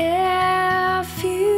If you